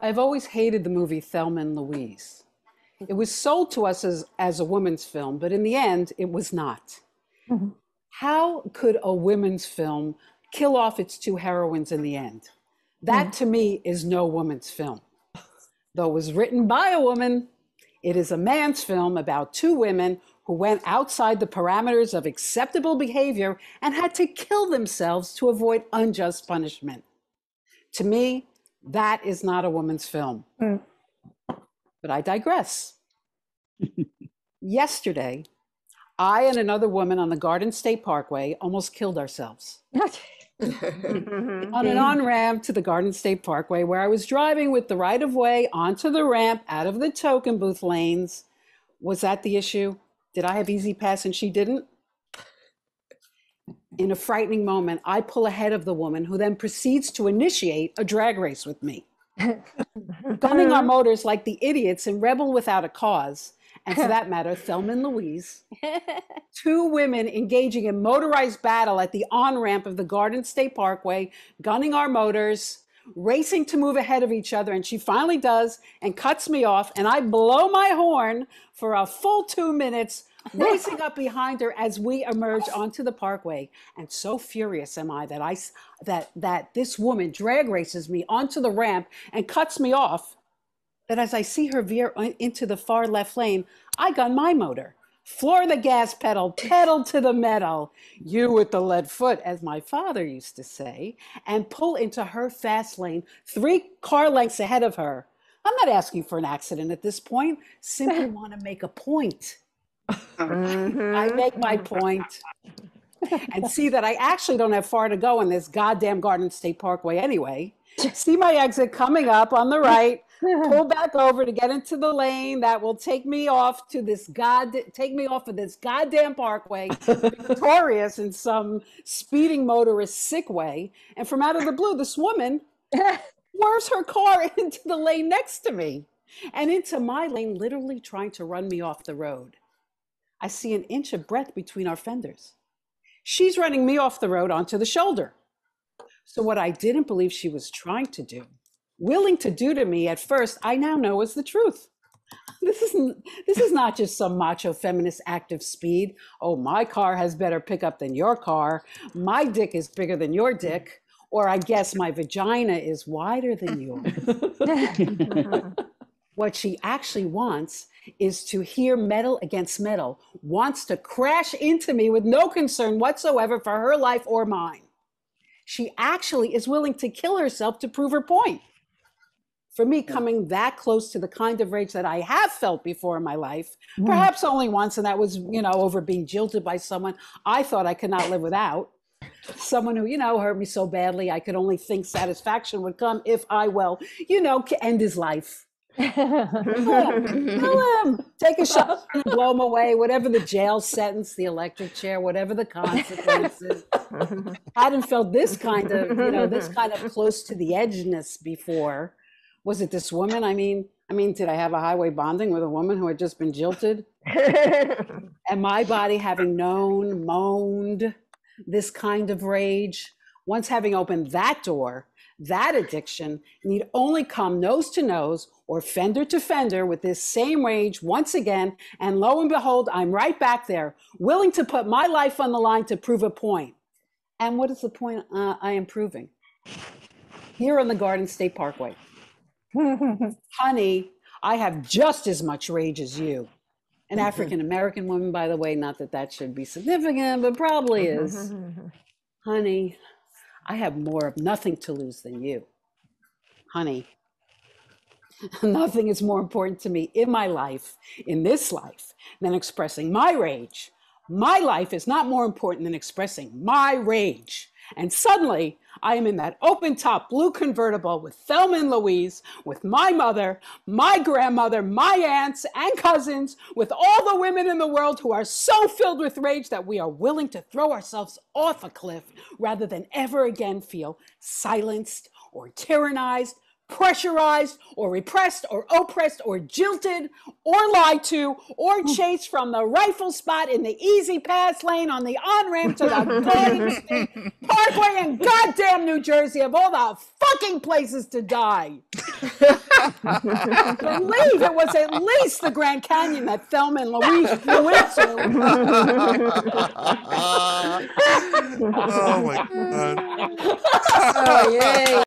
I've always hated the movie Thelma and Louise. It was sold to us as, as a women's film, but in the end, it was not. Mhm. How could a women's film kill off its two heroines in the end? That to me is no woman's film. Though it was written by a woman, it is a man's film about two women who went outside the parameters of acceptable behavior and had to kill themselves to avoid unjust punishment. To me, that is not a woman's film. Mm. But I digress. Yesterday, I and another woman on the Garden State Parkway almost killed ourselves on an on ramp to the Garden State Parkway where I was driving with the right of way onto the ramp out of the token booth lanes. Was that the issue? Did I have E-ZPass and she didn't? In a frightening moment, I pull ahead of the woman who then proceeds to initiate a drag race with me, gunning our uh-huh. motors like the idiots in Rebel Without a Cause, and for that matter, Thelma and Louise two women engaging in motorized battle at the on ramp of the Garden State Parkway, gunning our motors, racing to move ahead of each other. And she finally does and cuts me off. And I blow my horn for a full two minutes, racing up behind her as we emerge onto the parkway. And so furious am I that I that that this woman drag races me onto the ramp and cuts me off. That as I see her veer into the far left lane, I gun my motor floor the gas pedal, pedal to the metal, you with the lead foot, as my father used to say, and pull into her fast lane, three car lengths ahead of her. I'm not asking for an accident at this point, simply want to make a point. Mm-hmm. I make my point. And see that I actually don't have far to go in this goddamn Garden State Parkway anyway. See my exit coming up on the right, pull back over to get into the lane that will take me off to this god take me off of this goddamn parkway victorious in some speeding motorist sick way. And from out of the blue this woman swerves her car into the lane next to me and into my lane literally trying to run me off the road i see an inch of breadth between our fenders she's running me off the road onto the shoulder so what i didn't believe she was trying to do willing to do to me at first, I now know is the truth. This isn't this is not just some macho feminist act of speed. Oh, my car has better pickup than your car. My dick is bigger than your dick. Or I guess my vagina is wider than yours. what she actually wants is to hear metal against metal, wants to crash into me with no concern whatsoever for her life or mine. She actually is willing to kill herself to prove her point for me coming that close to the kind of rage that I have felt before in my life, hmm. perhaps only once, and that was, you know, over being jilted by someone I thought I could not live without. Someone who, you know, hurt me so badly, I could only think satisfaction would come if I, well, you know, end his life. Kill him, take a shot and blow him away, whatever the jail sentence, the electric chair, whatever the consequences. I hadn't felt this kind of, you know, this kind of close to the edgeness before was it this woman? I mean, I mean, did I have a highway bonding with a woman who had just been jilted? And my body having known, moaned this kind of rage, once having opened that door, that addiction need only come nose to nose or fender to fender with this same rage once again. And lo and behold, I'm right back there, willing to put my life on the line to prove a point. And what is the point uh, I am proving? Here on the Garden State Parkway honey, I have just as much rage as you. An African American woman, by the way, not that that should be significant, but probably is. honey, I have more of nothing to lose than you. Honey, nothing is more important to me in my life, in this life, than expressing my rage. My life is not more important than expressing my rage. And suddenly, I am in that open top blue convertible with Thelma and Louise, with my mother, my grandmother, my aunts and cousins, with all the women in the world who are so filled with rage that we are willing to throw ourselves off a cliff rather than ever again feel silenced or tyrannized pressurized or repressed or oppressed or jilted or lied to or hmm. chased from the rifle spot in the E-ZPass lane on the on ramp to the Garden State Parkway in goddamn New Jersey of all the fucking places to die. believe it was at least the Grand Canyon that Thelma and Louise flew into. oh my god. Oh, yay.